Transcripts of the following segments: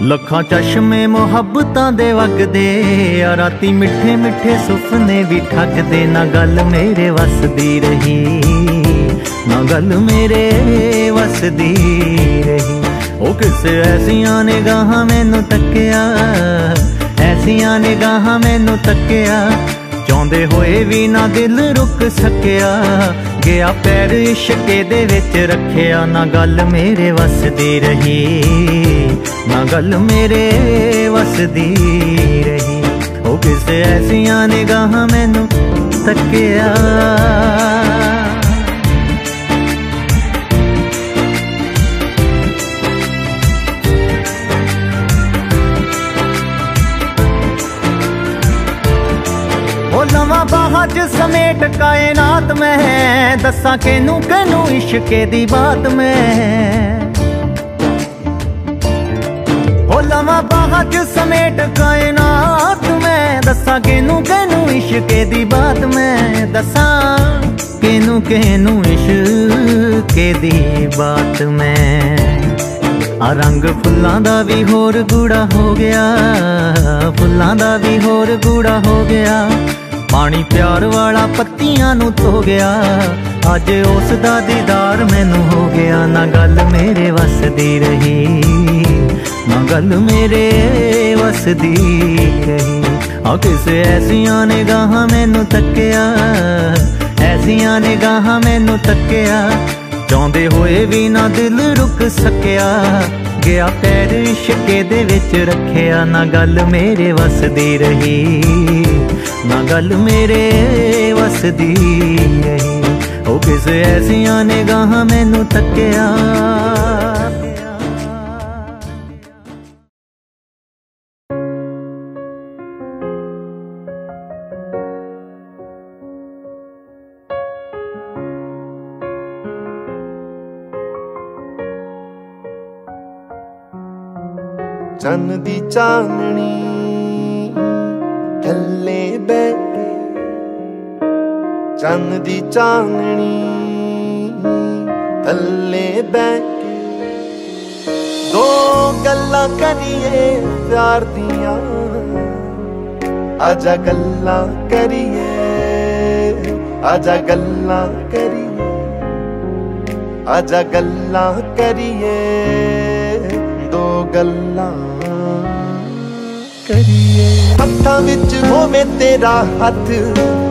ਲੱਖਾਂ ਚਸ਼ਮੇ ਮੁਹੱਬਤਾਂ ਦੇ ਵਗਦੇ ਆ, ਰਾਤੀ ਮਿੱਠੇ ਮਿੱਠੇ ਸੁਪਨੇ ਵੀ ਠੱਗਦੇ, ਨਾ ਗੱਲ ਮੇਰੇ ਵਸਦੀ ਰਹੀ, ਨਾ ਗੱਲ ਮੇਰੇ ਵਸਦੀ ਰਹੀ। ਉਹ ਕਿਸੇ ਐਸੀਆਂ ਨਿਗਾਹਾਂ ਮੈਨੂੰ ਤੱਕਿਆ, ਐਸੀਆਂ ਨਿਗਾਹਾਂ ਮੈਨੂੰ ਤੱਕਿਆ, ਚਾਹੁੰਦੇ ਹੋਏ ਵੀ ਨਾ ਦਿਲ ਰੁਕ ਸਕਿਆ, ਗਿਆ ਪੈਰ ਇਸ਼ਕੇ ਦੇ ਵਿੱਚ ਰੱਖਿਆ, ਨਾ ਗੱਲ ਮੇਰੇ ਵਸਦੀ ਰਹੀ। ਨਾ ਗੱਲ ਮੇਰੇ ਵਸਦੀ ਰਹੀ। ਉਹ ਕਿਸੇ ਐਸੀਆਂ ਨਿਗਾਹਾਂ ਮੈਨੂੰ ਤੱਕਿਆ। ਉਹ ਲਵਾਂ ਬਾਹਾਂ 'ਚ ਸਮੇਟ ਕਾਇਨਾਤ ਮੈਂ, ਦੱਸਾਂ ਕਿਨੂੰ ਕਿਨੂੰ ਇਸ਼ਕੇ ਦੀ ਬਾਤ ਮੈਂ। ਬਾਹਾਂ ਕਾਇਨਾਤ ਮੈਂ ਦੱਸਾਂ ਕਿਨੂੰ ਕਿਨੂੰ ਇਸ਼ਕੇ ਦੀ ਬਾਤ ਮੈਂ ਦੱਸਾਂ। ਕਿਨੂੰ ਕਿਨੂੰ ਇਸ਼ਕੇ ਦੀ ਬਾਤ ਮੈਂ। ਆ ਰੰਗ ਫੁੱਲਾਂ ਦਾ ਵੀ ਹੋਰ ਗੂੜਾ ਹੋ ਗਿਆ, ਫੁੱਲਾਂ ਦਾ ਵੀ ਹੋਰ ਗੂੜਾ ਹੋ ਗਿਆ। ਪਾਣੀ ਪਿਆਰ ਵਾਲਾ ਪੱਤੀਆਂ ਨੂੰ ਧੋ ਗਿਆ, ਅੱਜ ਉਸ ਦਾ ਦੀਦਾਰ ਮੈਨੂੰ ਹੋ ਗਿਆ। ਨਾ ਗੱਲ ਮੇਰੇ ਵਸਦੀ ਰਹੀ। ਨਾ ਗੱਲ ਮੇਰੇ ਵਸਦੀ ਰਹੀ। ਆ ਕਿਸੇ ਐਸੀਆਂ ਨਿਗਾਹਾਂ ਮੈਨੂੰ ਤੱਕਿਆ, ਐਸੀਆਂ ਨਿਗਾਹਾਂ ਮੈਨੂੰ ਤੱਕਿਆ। ਚਾਹੁੰਦੇ ਹੋਏ ਵੀ ਨਾ ਦਿਲ ਰੁਕ ਸਕਿਆ, ਗਿਆ ਪੈਰ ਇਸ਼ਕੇ ਦੇ ਵਿੱਚ ਰੱਖਿਆ। ਨਾ ਗੱਲ ਮੇਰੇ ਵਸਦੀ ਰਹੀ, ਨਾ ਗੱਲ ਮੇਰੇ ਵਸਦੀ ਰਹੀ। ਉਹ ਕਿਸੇ ਐਸੀਆਂ ਨਿਗਾਹਾਂ ਮੈਨੂੰ ਤੱਕਿਆ। ਚੰਨ ਦੀ ਚਾਨਣੀ। ਥੱਲੇ ਬਹਿ ਕੇ ਚੰਨ ਦੀ ਚਾਨਣੀ। ਥੱਲੇ ਬਹਿ ਕੇ ਦੋ ਗੱਲਾਂ ਕਰੀਏ ਪਿਆਰ ਦੀਆਂ। ਆਜਾ ਗੱਲਾਂ ਕਰੀਏ, ਆਜਾ ਗੱਲਾਂ ਕਰੀਏ, ਆਜਾ ਗੱਲਾਂ ਕਰੀਏ। ਦੋ ਗੱਲਾਂ ਕਰੀਏ। ਹੱਥਾਂ ਵਿੱਚ ਹੋਵੇ ਤੇਰਾ ਹੱਥ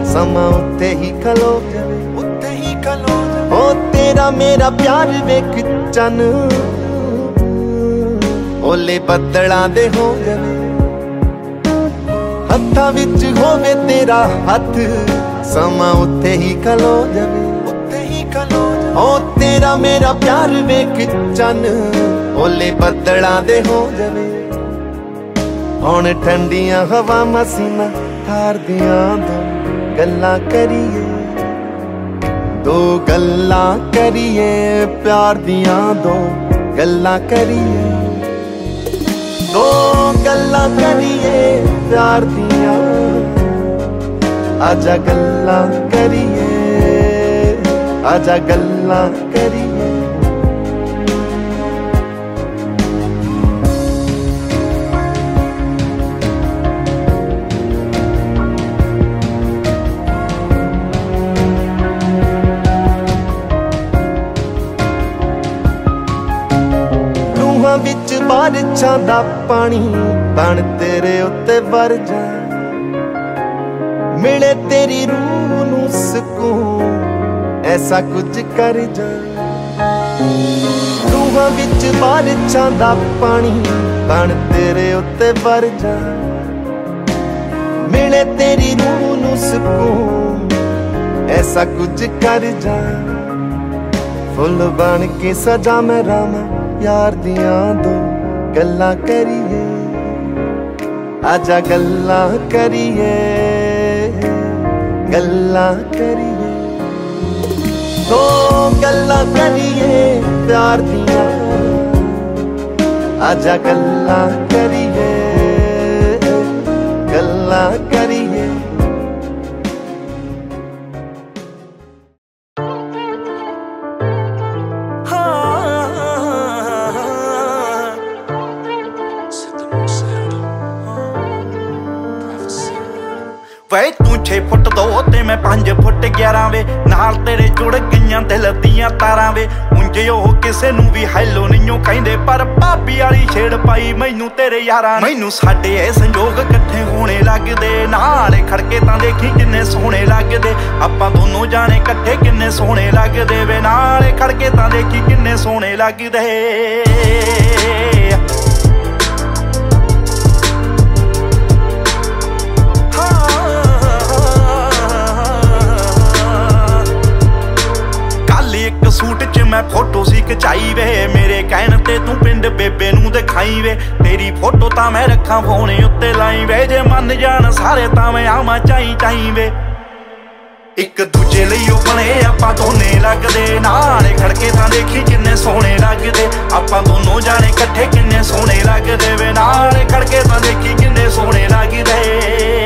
ਸਮਾਂ ਉੱਤੇ ਹੀ ਖਲੋ ਜਾਵੇ। ਉੱਤੇ ਹੀ ਖਲੋ ਜਾਵੇ। ਉਹ ਤੇਰਾ ਮੇਰਾ ਪਿਆਰ ਵੇਖ ਚੰਨ। ਓਲੇ ਬੱਦਲਾਂ ਦੇ ਹੋ ਜਾਵੇ। ਹੱਥਾਂ ਵਿੱਚ ਹੋਵੇ ਤੇਰਾ ਹੱਥ ਸਮਾਂ ਉੱਤੇ ਹੀ ਖਲੋ ਜਾਵੇ। ਉੱਤੇ ਹੀ ਖਲੋ ਜਾਵੇ। ਉਹ ਤੇਰਾ ਮੇਰਾ ਪਿਆਰ ਵੇਖ ਚੰਨ। ਓਲੇ ਬੱਦਲਾਂ ਦੇ ਹੋ ਜਾਵੇ। ਹੁਣ ਠੰਡੀਆਂ ਹਵਾ ਮਸੀਨਾ ਠਾਰਦੀਆਂ ਦੋ ਗੱਲਾਂ ਕਰੀਏ। ਦੋ ਗੱਲਾਂ ਕਰੀਏ, ਪਿਆਰ ਦੀਆਂ ਦੋ ਗੱਲਾਂ ਕਰੀਏ। ਦੋ ਗੱਲਾਂ ਕਰੀਏ, ਪਿਆਰ ਦੀਆਂ। ਆਜਾ ਗੱਲਾਂ ਕਰੀਏ, ਆਜਾ ਗੱਲਾਂ ਕਰੀਏ। ਰੂਹਾਂ ਵਿੱਚ ਬਾਰਿਸ਼ਾਂ ਦਾ ਪਾਣੀ ਬਣ ਤੇਰੇ ਉੱਤੇ ਵਰ ਮਿਲੇ ਤੇਰੀ ਰੂਹ ਨੂੰ ਸਕੂਨ, ਐਸਾ ਕੁਝ ਕਰ ਜਾ। ਰੂਹਾਂ ਵਿੱਚ ਬਾਰਿਸ਼ਾਂ ਦਾ ਪਾਣੀ ਬਣ ਤੇਰੇ ਉੱਤੇ ਵਰ ਜਾ। ਮਿਲੇ ਤੇਰੀ ਰੂਹ ਨੂੰ ਸਕੂਨ, ਐਸਾ ਕੁਝ ਕਰ ਜਾ। ਫੁੱਲ ਬਣ ਕੇ ਸਜਾ ਮੈਂ ਰਾਮਾ ਪਿਆਰ ਦੀਆਂ ਦੋ ਗੱਲਾਂ ਕਰੀਏ, ਆਜਾ ਗੱਲਾਂ ਕਰੀਏ ਗੱਲਾਂ ਕਰੀਏ। ਦੋ ਗੱਲਾਂ ਕਰੀਏ ਪਿਆਰ ਦੀਆਂ, ਆਜਾ ਗੱਲਾਂ ਕਰੀਏ, ਗੱਲਾਂ ਵੇ ਤੂੰ 6 ਫੁੱਟ 2 ਤੇ ਮੈਂ 5 ਫੁੱਟ 11 ਵੇ। ਨਾਲ ਤੇਰੇ ਜੁੜ ਗਈਆਂ ਦਿਲ ਦੀਆਂ ਤਾਰਾਂ ਵੇ। ਉਂਝ ਉਹ ਕਿਸੇ ਨੂੰ ਵੀ ਹੈਲੋ ਨਹੀਂਓ ਕਹਿੰਦੇ, ਪਰ ਭਾਬੀ ਵਾਲੀ ਛੇੜ ਪਾਈ ਮੈਨੂੰ ਤੇਰੇ ਯਾਰਾਂ ਮੈਨੂੰ ਸਾਡੇ ਇਹ ਸੰਜੋਗ ਇਕੱਠੇ ਹੋਣੇ ਲੱਗਦੇ। ਨਾਲ ਖੜਕੇ ਤਾਂ ਦੇਖੀ ਕਿੰਨੇ ਸੋਹਣੇ ਲੱਗਦੇ। ਆਪਾਂ ਦੋਨੋਂ ਜਾਣੇ ਇਕੱਠੇ ਕਿੰਨੇ ਸੋਹਣੇ ਲੱਗਦੇ ਵੇ। ਨਾਲ ਖੜਕੇ ਤਾਂ ਦੇਖੀ ਕਿੰਨੇ ਸੋਹਣੇ ਲੱਗਦੇ। ਕਹਿਣ ਪਿੰਡ ਬੇਬੇ ਨੂੰ ਦਿਖਾਈ ਵੇ। ਤੇਰੀ ਫੋਟੋ ਤਾਂ ਮੈਂ ਰੱਖਾਂ ਫੋਨ ਉੱਤੇ ਲਾਈ ਵੇ। ਜੇ ਮੰਨ ਜਾਣ ਸਾਰੇ ਤਾਂ ਮੈਂ ਆਵਾਂ ਚਾਈ ਚਾਈ ਵੇ। ਇੱਕ ਦੂਜੇ ਲਈ ਉਹ ਬਣੇ ਆਪਾਂ ਦੋਨੇ ਲੱਗਦੇ। ਨਾਲੇ ਖੜਕੇ ਤਾਂ ਦੇਖੀ ਕਿੰਨੇ ਸੋਹਣੇ ਲੱਗਦੇ। ਆਪਾਂ ਦੋਨੋਂ ਜਾਣੇ ਇਕੱਠੇ ਕਿੰਨੇ ਸੋਹਣੇ ਲੱਗਦੇ ਵੇ। ਨਾਲੇ ਖੜਕੇ ਤਾਂ ਦੇਖੀ ਕਿੰਨੇ ਸੋਹਣੇ ਲੱਗਦੇ।